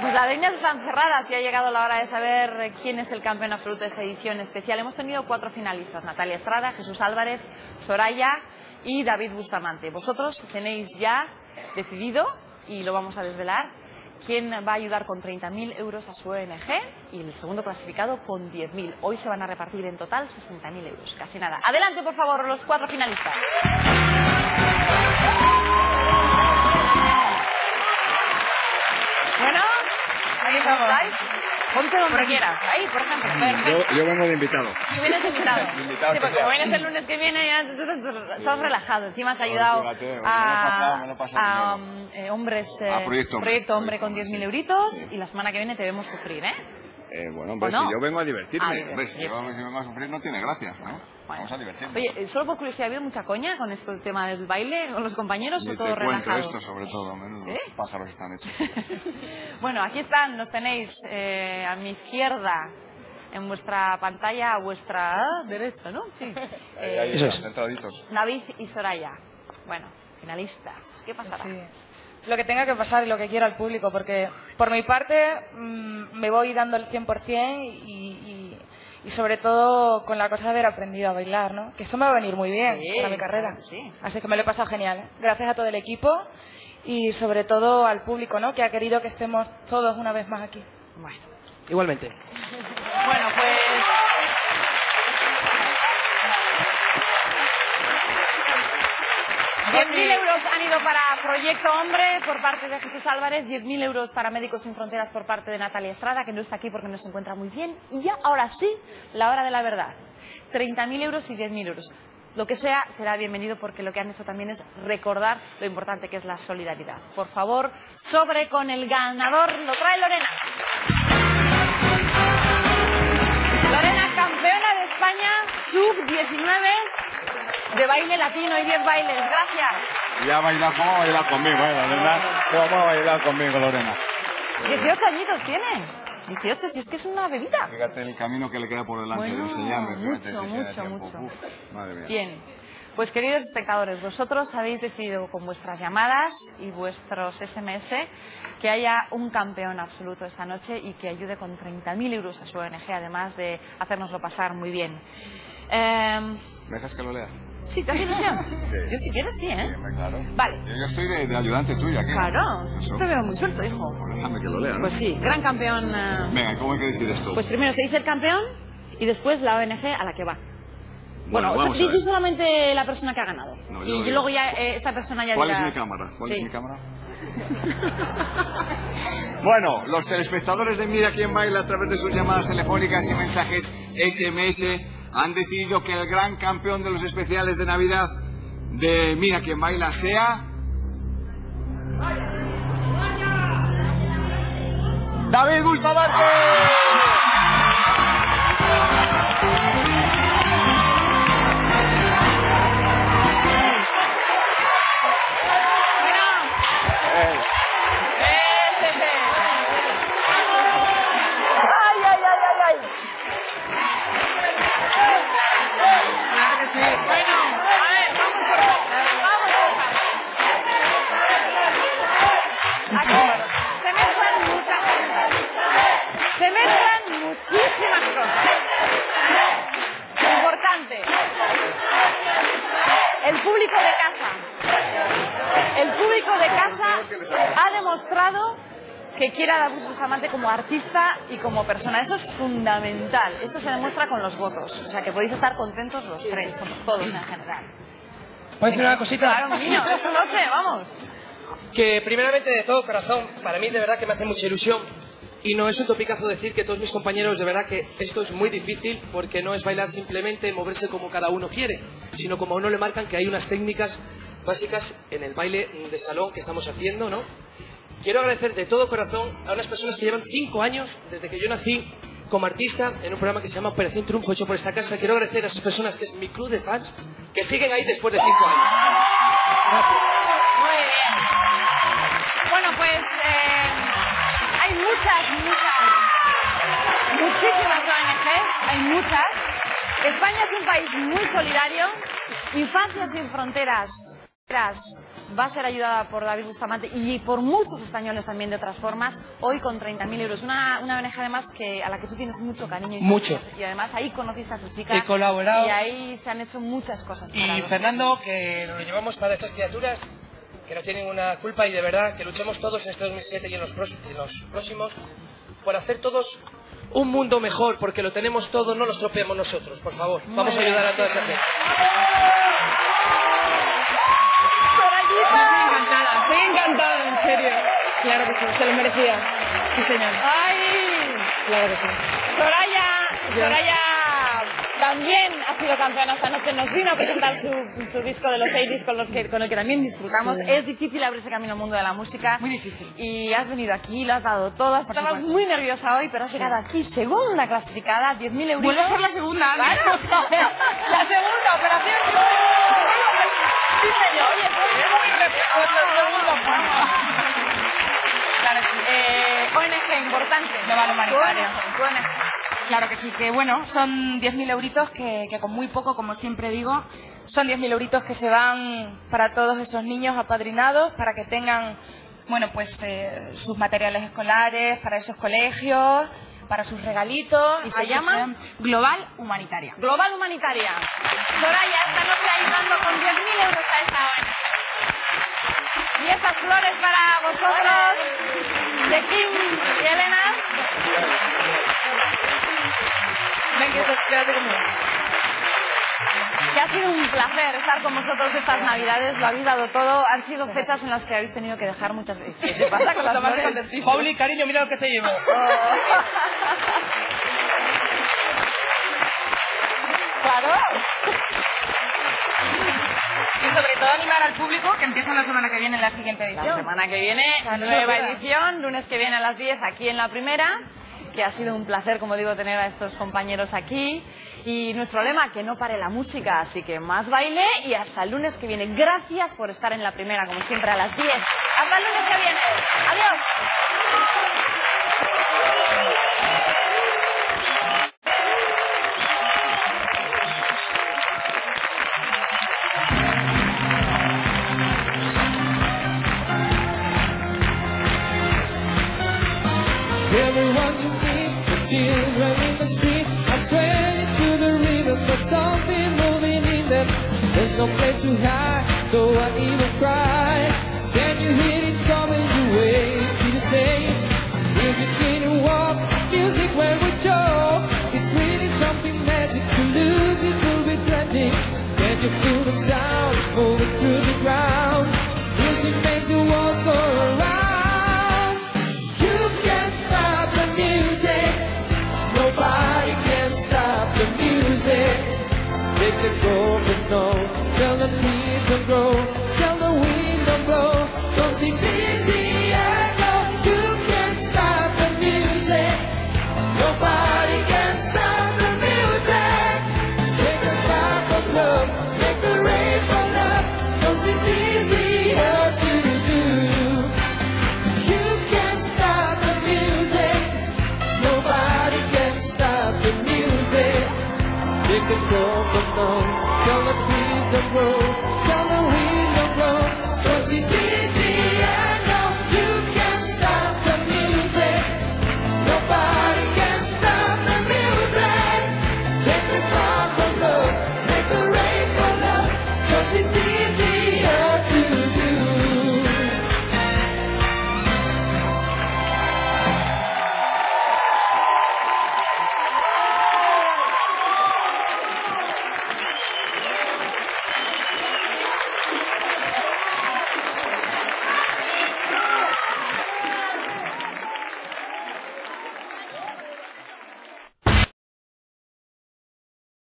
Pues las líneas están cerradas y ha llegado la hora de saber quién es el campeón absoluto de esta edición especial. Hemos tenido cuatro finalistas, Natalia Estrada, Jesús Álvarez, Soraya y David Bustamante. Vosotros tenéis ya decidido, y lo vamos a desvelar, quién va a ayudar con 30.000 euros a su ONG y el segundo clasificado con 10.000. Hoy se van a repartir en total 60.000 euros, casi nada. Adelante, por favor, los cuatro finalistas. Ponte donde quieras. Ahí, por ejemplo. Yo, yo vengo de invitado. Tú vienes de invitado. Invitado, sí, porque como vienes el lunes que viene, ya estás relajado. Encima has ayudado a, eh, hombres, eh, A Proyecto Hombre. Hombre con 10.000 euritos Sí. y la semana que viene te vemos sufrir, ¿eh? Eh, bueno, hombre, ¿O no? si yo vengo a divertirme. A Hombre, si yo vengo a sufrir no tiene gracia, ¿no? Bueno. Vamos a divertirnos. Oye, eh, solo por curiosidad, ¿ha habido mucha coña con esto del tema del baile con los compañeros Ni o todo relajado? esto, sobre todo. Menudos ¿Eh? pájaros están hechos. Bueno, aquí están, los tenéis eh, a mi izquierda en vuestra pantalla, a vuestra ah, derecha, ¿no? Sí. Ahí, Eh, ahí, Eso es. centraditos. David y Soraya. Bueno, finalistas. ¿Qué pasará? Sí. Lo que tenga que pasar y lo que quiera el público, porque por mi parte mm, me voy dando el 100% y, y, y sobre todo con la cosa de haber aprendido a bailar, ¿no? Que eso me va a venir muy bien Sí, para mi carrera. claro que sí. Así que me lo he pasado genial. ¿eh? Gracias a todo el equipo y sobre todo al público, ¿no? Que ha querido que estemos todos una vez más aquí. Bueno, Igualmente. 10.000 euros han ido para Proyecto Hombre por parte de Jesús Álvarez, 10.000 euros para Médicos Sin Fronteras por parte de Natalia Estrada, que no está aquí porque no se encuentra muy bien. Y ya, ahora sí, la hora de la verdad. 30.000 euros y 10.000 euros. Lo que sea será bienvenido porque lo que han hecho también es recordar lo importante que es la solidaridad. Por favor, sobre con el ganador. Lo trae Lorena. Lorena, campeona de España, sub-19 de baile latino y 10 bailes. Gracias. Ya bailar, ¿cómo a bailar conmigo, eh, Lorena? ¿Cómo a bailar conmigo, Lorena? 18 añitos tiene. 18, si es que es una bebida. Fíjate el camino que le queda por delante Bueno, de enseñarme. mucho, mucho, mucho. Uf, madre mía. Bien. Pues queridos espectadores, vosotros habéis decidido con vuestras llamadas y vuestros SMS que haya un campeón absoluto esta noche y que ayude con 30.000 euros a su ONG, además de hacérnoslo pasar muy bien. Em, ¿Me dejas que lo lea? sí, ¿te hace ilusión? Sí. Yo si quieres, sí, ¿eh? Sí, claro. Vale. Yo, yo estoy de, de ayudante tuyo aquí. Claro, Eso. te veo muy suelto, hijo. Pues déjame que lo lea, ¿no? Pues sí, gran campeón. eh, Venga, ¿cómo hay que decir esto? Pues primero se dice el campeón y después la ONG a la que va. Bueno, vamos so- a di ver. tú solamente la persona que ha ganado. No, y digo. luego ya eh, esa persona ya ¿Cuál dirá- es mi cámara? ¿Cuál es mi cámara? bueno, los telespectadores de Mira quién baila a través de sus llamadas telefónicas y mensajes SMS han decidido que el gran campeón de los especiales de Navidad de Mira quién baila sea David Bustamante. Muchísimas cosas. Importante. El público de casa. El público de casa ha demostrado que quiere a David Bustamante como artista y como persona. Eso es fundamental. Eso se demuestra con los votos. O sea, que podéis estar contentos los tres, todos en general. ¿Puedo decir una cosita? Claro, niño, vamos. Que primeramente de todo corazón, para mí de verdad que me hace mucha ilusión. Y no es un topicazo decir que todos mis compañeros, de verdad que esto es muy difícil porque no es bailar simplemente, moverse como cada uno quiere, sino como a uno le marcan que hay unas técnicas básicas en el baile de salón que estamos haciendo, ¿no? Quiero agradecer de todo corazón a unas personas que llevan cinco años desde que yo nací como artista en un programa que se llama Operación Triunfo hecho por esta casa. Quiero agradecer a esas personas que es mi club de fans que siguen ahí después de cinco años. Gracias. Muy bien. Bueno, pues eh, muchas, muchas, muchísimas ONGs, hay muchas. España es un país muy solidario. Infancia sin fronteras. va a ser ayudada por David Bustamante y por muchos españoles también de otras formas, hoy con 30.000 euros. Una, una ONG además que, a la que tú tienes mucho cariño. Y mucho. Y además ahí conociste a tu chica. He colaborado. Y ahí se han hecho muchas cosas. Y Fernando, que lo llevamos para esas criaturas que no tienen ninguna culpa y de verdad que luchemos todos en este 2007 y en los, en los próximos por hacer todos un mundo mejor, porque lo tenemos todo, no lo estropeamos nosotros, por favor. Vamos a ayudar a toda esa gente. Estoy encantada, estoy encantada, en serio. Claro que sí, se lo merecía. Sí, señor. ¡Ay! Claro que sí. Soraya, Soraya también ha sido campeona esta noche, nos vino a presentar su, su disco de los 80 con, lo que, con el que también disfrutamos. Sí. Es difícil abrirse camino al mundo de la música. Muy difícil. Y has venido aquí, lo has dado todo. Estabas supuesto. muy nerviosa hoy, pero has llegado aquí, segunda clasificada, 10.000 euros. Vuelve a ser la segunda. Claro. la segunda operación. Sí, señor. Oye, Claro que sí. eh, ONG, importante. Global Humanitaria. Claro que sí, que bueno, son 10.000 euritos que, que con muy poco, como siempre digo, son 10.000 euritos que se van para todos esos niños apadrinados, para que tengan, bueno, pues eh, sus materiales escolares, para esos colegios, para sus regalitos. ¿Y se llama? Global Humanitaria. Global Humanitaria. Soraya, esta noche ayudando con 10.000 euros a esta ONG. Y esas flores para vosotros, de Kim y Elena. Que quédate conmigo. Que ha sido un placer estar con vosotros estas Navidades, lo habéis dado todo. Han sido fechas en las que habéis tenido que dejar muchas veces. ¿Qué pasa con las flores? Pauli, cariño, mira lo que te llevo. Claro. Y sobre todo animar al público que empieza la semana que viene en la siguiente La edición. semana que viene, nueva edición, lunes que viene a las 10 aquí en la primera, que ha sido un placer, como digo, tener a estos compañeros aquí. Y nuestro lema, que no pare la música, así que más baile y hasta el lunes que viene. Gracias por estar en la primera, como siempre, a las 10. Hasta el lunes que viene. Adiós. Something moving in them. There's no place to hide, so I even cry. Can you hear it coming your way? See the same music when you walk, music when we talk. It's really something magic to lose. It will be tragic. Can you feel the sound moving through the ground? Music makes the walls to go Take